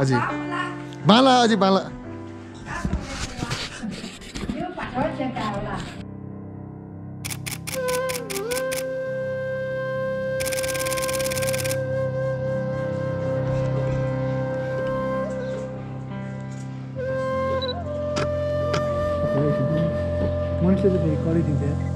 अझै बाला अझै बाला। मनुष्य चाहिँ फेरि कराइदिन्छ